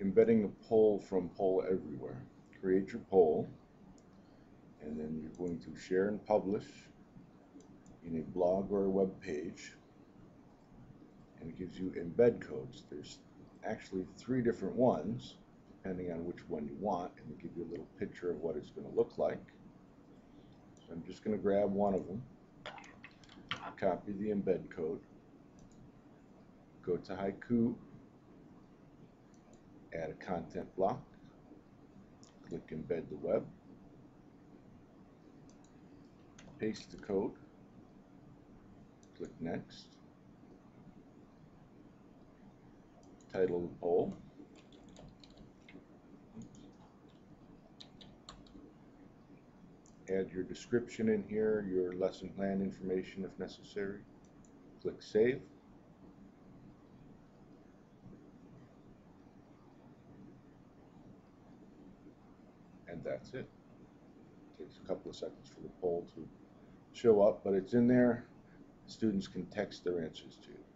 Embedding a poll from poll everywhere. Create your poll, and then you're going to share and publish in a blog or a web page. And it gives you embed codes. There's actually three different ones, depending on which one you want, and they give you a little picture of what it's going to look like. So I'm just going to grab one of them, copy the embed code, go to Haiku, add a content block, click embed the web, paste the code, click next, title poll, add your description in here, your lesson plan information if necessary, click save. And that's it. It Takes a couple of seconds for the poll to show up, but it's in there. Students can text their answers to you.